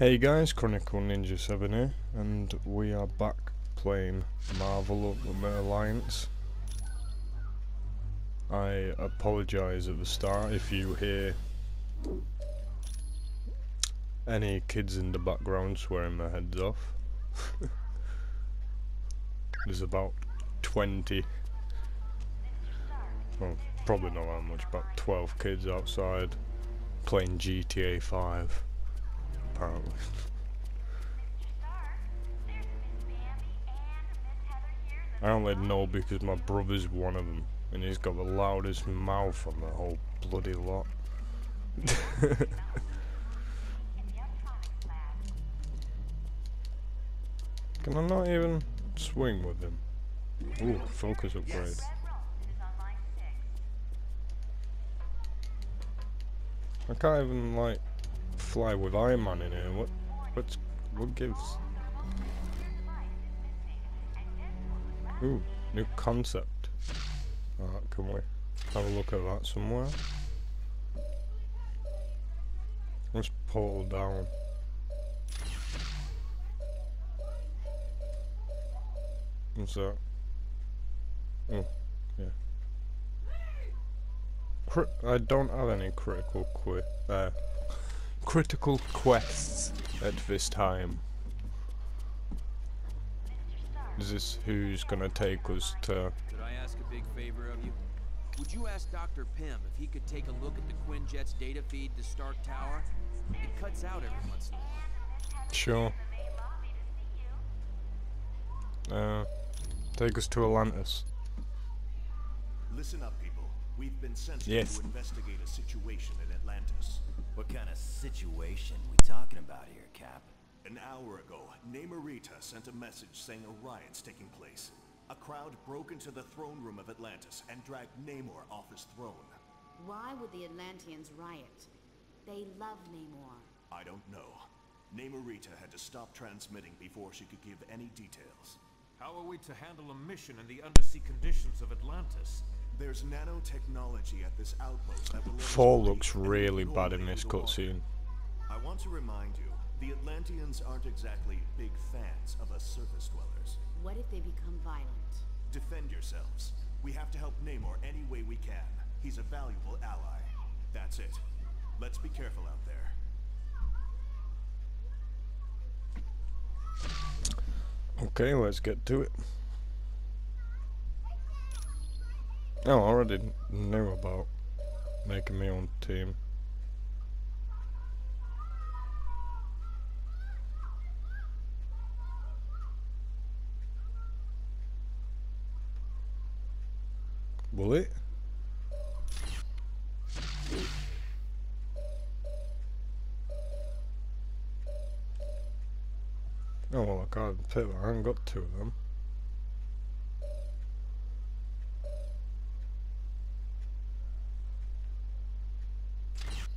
Hey guys, Chronicle Ninja 7 here, and we are back playing Marvel Alliance. I apologise at the start if you hear any kids in the background swearing their heads off. There's about 20, well, probably not that much, about 12 kids outside playing GTA 5 apparently. I only know because my brother's one of them, and he's got the loudest mouth on the whole bloody lot. Can I not even swing with him? Ooh, focus upgrade. I can't even like fly with Iron Man in here. What? What's? What gives? Ooh, new concept. Alright, can we have a look at that somewhere? Let's portal down. What's that? Oh, yeah. I don't have any critical quit. Uh, critical quests at this time. Is this who's gonna take us to... Could I ask a big favor of you? Would you ask Dr. Pym if he could take a look at the Quinjet's data feed to Stark Tower? It cuts out every once in a while. Sure. Uh, take us to Atlantis. Listen up, people. We've been sent Yes. to investigate a situation in Atlantis. What kind of situation we talking about here, Cap? An hour ago, Namorita sent a message saying a riot's taking place. A crowd broke into the throne room of Atlantis and dragged Namor off his throne. Why would the Atlanteans riot? They love Namor. I don't know. Namorita had to stop transmitting before she could give any details. How are we to handle a mission in the undersea conditions of Atlantis? There's nanotechnology at this outpost that will let Fall looks really bad in this with the water. cutscene. I want to remind you, the Atlanteans aren't exactly big fans of us surface dwellers. What if they become violent? Defend yourselves. We have to help Namor any way we can. He's a valuable ally. That's it. Let's be careful out there. Okay, let's get to it. Oh, I already knew about making my own team. Will it? Oh well, I can't pick I haven't got two of them.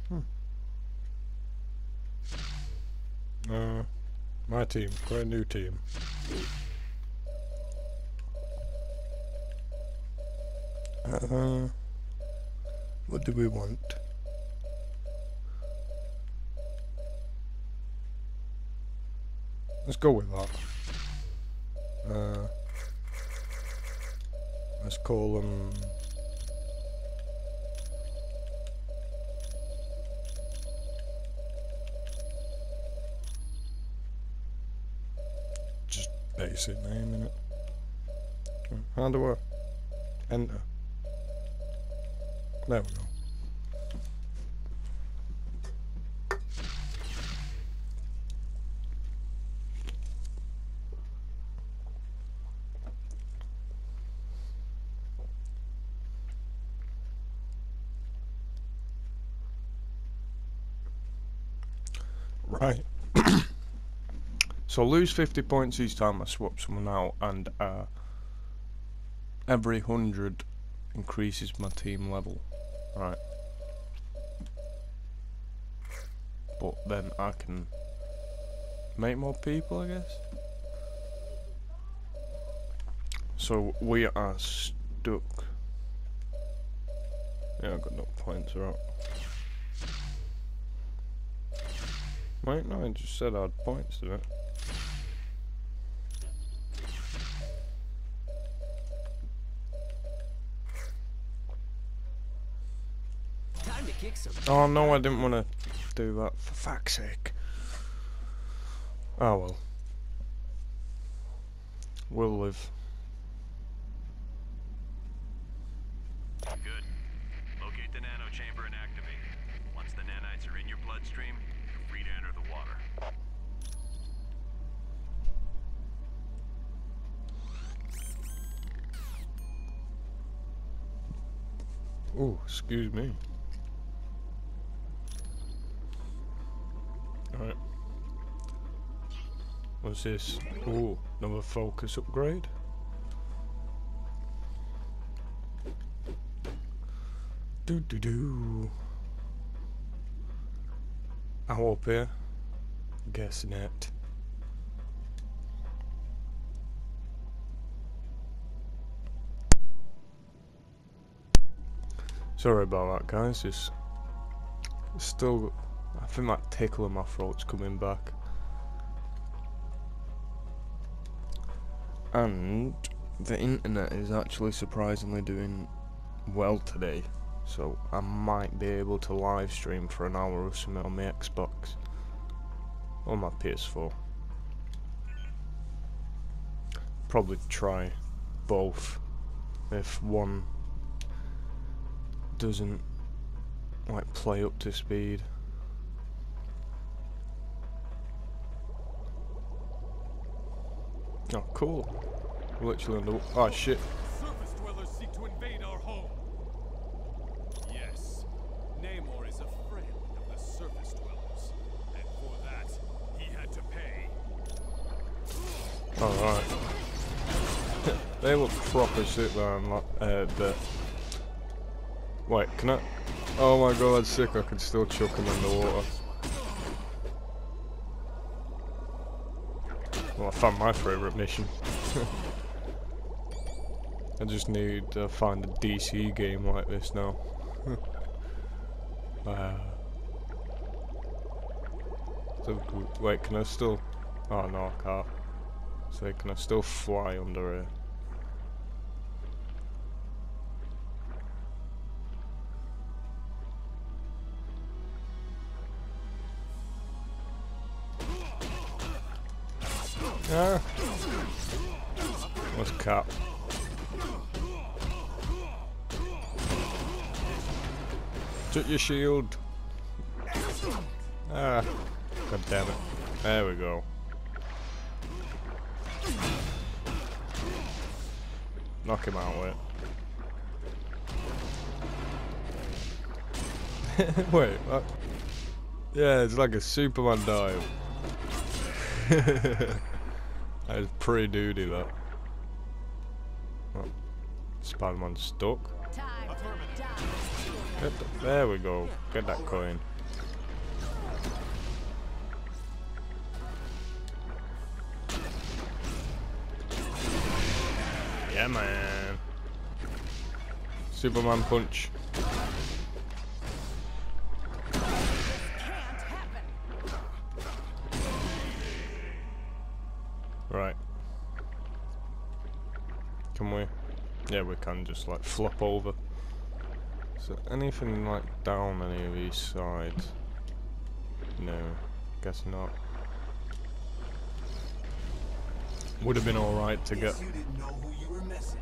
Hmm. Uh, my team. Quite a new team. Uh, what do we want? Let's go with that. Uh, let's call them. Basic name in it. How do I enter? There we go. Right. so I lose 50 points each time I swap someone out and uh, every 100 increases my team level. Right. But then I can make more people, I guess. So we are stuck. Yeah, I've got no points up. Wait, no, I just said I had points to it. Oh no, I didn't want to do that, for fuck's sake. Oh well. We'll live. Good. Locate the nano chamber and activate it. Once the nanites are in your bloodstream, you're free to enter the water. Oh, excuse me. What's this? Oh, another focus upgrade. Do do do. How up here? Guessing it. Sorry about that, guys. Just still, I think that tickle in my throat's coming back. And the internet is actually surprisingly doing well today, so I might be able to live stream for an hour or something on my Xbox or my PS4. Probably try both if one doesn't like play up to speed. Oh, cool. Literally under. Oh shit. Surface dwellers seek to invade our home. Yes, Namor is a friend of the surface dwellers, and for that, he had to pay. Alright. they look proper sick there and like, uh, the... Wait, can I... Oh my god, that's sick, I can still chuck them in the water. Well, I found my favourite mission. I just need to find a DC game like this now. wow. Uh, so, wait, can I still... Oh no, I can't. So can I still fly under here? What's cap? Took your shield. Ah. God damn it. There we go. Knock him out with it. Wait, what? Yeah, it's like a Superman dive. that is pretty duty, that. Oh, Spider-Man stuck. The- there we go. Get that coin. Yeah, man. Superman punch. Can we? Yeah, we can just like flop over. So anything like down any of these sides? No, guess not. Would have been alright to get You didn't know who you were messing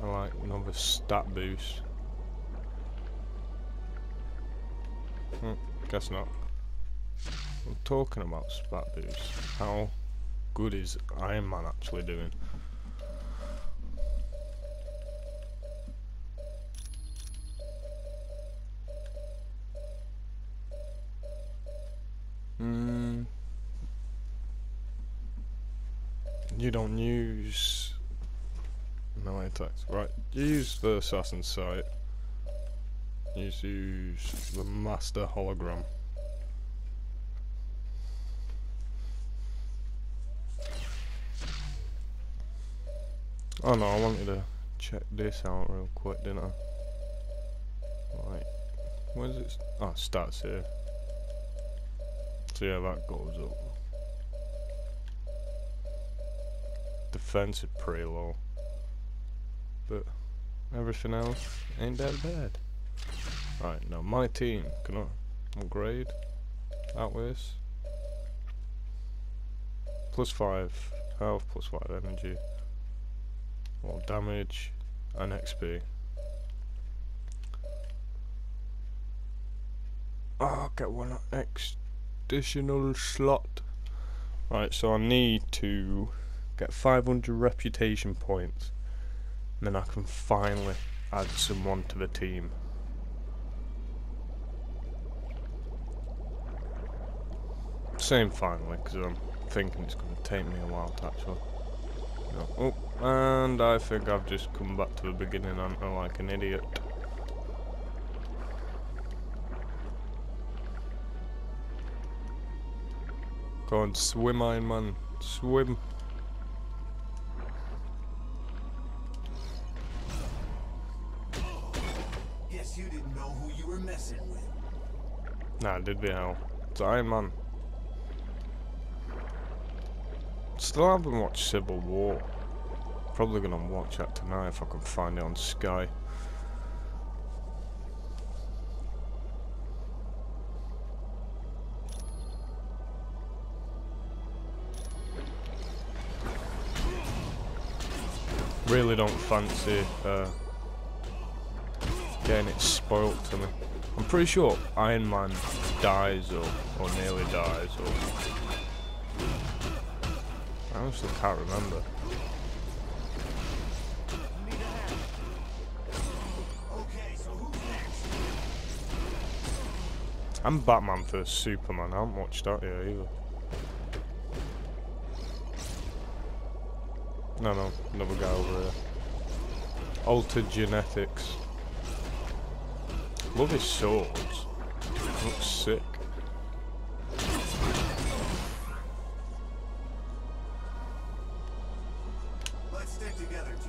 with. Like another stat boost. Hmm, guess not. I'm talking about stat boost. How good is Iron Man actually doing? Hmm. You don't use melee attacks. Right, you use the assassin's sight. You use the master hologram. Oh no, I wanted to check this out real quick, didn't I? Right, where's it? Oh, starts here. So yeah, that goes up. Defense is pretty low. But everything else ain't that bad. Right, now my team, can I upgrade? That ways. Plus 5 health, plus 5 energy. More damage and XP. Oh, I'll get one additional slot. Right, so I need to get 500 reputation points. And then I can finally add someone to the team. Same finally, because I'm thinking it's going to take me a while to actually. No. Oh, and I think I've just come back to the beginning, aren't I, like an idiot. Go on, swim, Iron Man. Swim. Guess you didn't know who you were messing with. Nah, did we how? It's Iron Man. Still haven't watched Civil War. Probably gonna watch that tonight if I can find it on Sky. Really don't fancy uh, getting it spoilt to me. I'm pretty sure Iron Man dies or, or nearly dies or I honestly can't remember. I'm Batman for Superman, I haven't watched that yet either. No, no, another guy over here. Altered genetics. Love his swords. Looks sick.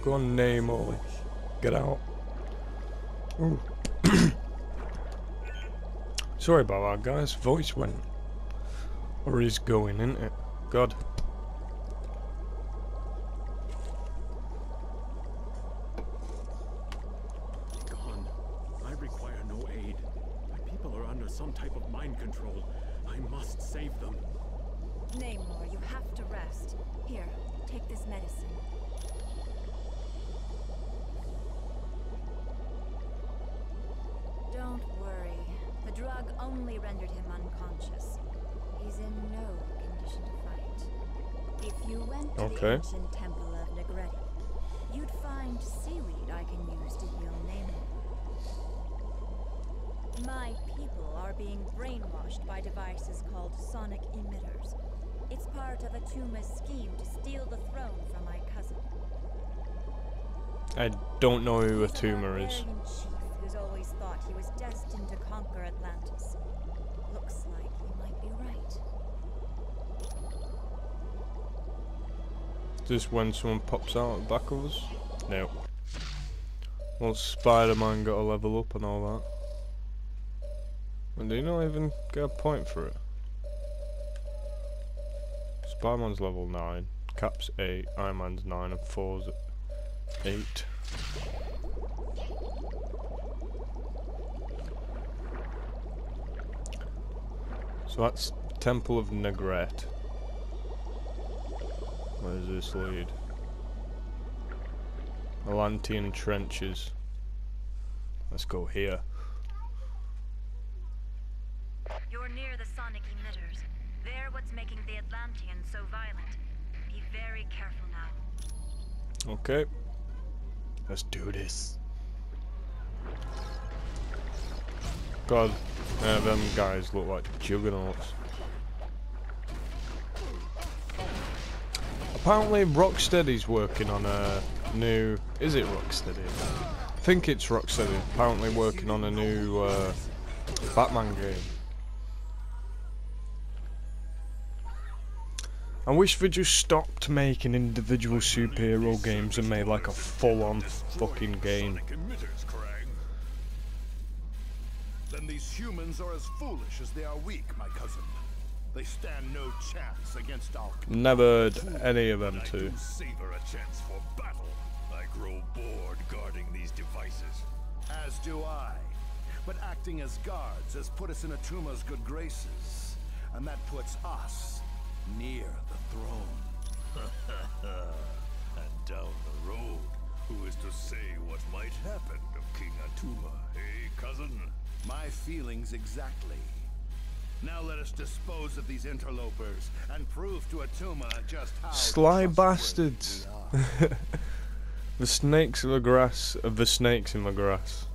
Go on, Namor. Get out. Sorry about that, guys. Voice went. Or is going, isn't it? God. Gone. I require no aid. My people are under some type of mind control. I must save them. Namor, you have to rest. Here, take this medicine. Don't worry. The drug only rendered him unconscious. He's in no condition to fight. If you went to Okay. the ancient temple of Negretti, you'd find seaweed I can use to heal Namor. My people are being brainwashed by devices called sonic emitters. It's part of a Atuma's scheme to steal the throne from my cousin. I don't know who He's a Atuma is. chief who's always thought he was destined to conquer Atlantis. Looks like he might be right. Just when someone pops out at the back of us? No. Well, Spider-Man got a level up and all that. And do you not even get a point for it? Spider-Man's level 9, Cap's 8, Iron Man's 9 and 4's 8. So that's Temple of Negret. Where does this lead? Atlantean trenches. Let's go here. You're near the sonic emitters. They're what's making the Atlanteans so violent. Be very careful now. Okay. Let's do this. God, yeah, them guys look like juggernauts. Apparently Rocksteady's working on a new... Is it Rocksteady? I think it's Rocksteady. Apparently working on a new uh, Batman game. I wish they just stopped making individual superhero games and made like a full-on fucking game. Then these humans are as foolish as they are weak, my cousin. They stand no chance against our Never heard any of them two. savor a chance for battle. I grow bored guarding these devices. As do I. But acting as guards has put us in Atuma's good graces. And that puts us near the throne. and down the road, who is to say what might happen to King Atuma, eh, cousin? My feelings exactly. Now let us dispose of these interlopers and prove to Atuma just how Sly bastards. we are. The snakes in the grass are the snakes in the grass.